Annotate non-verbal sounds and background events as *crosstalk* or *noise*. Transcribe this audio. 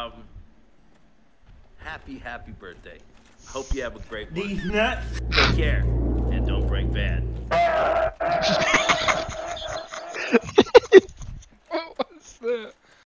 um, happy, happy birthday. Hope you have a great one. These nuts. Take care, and don't break bad. *laughs* what was that?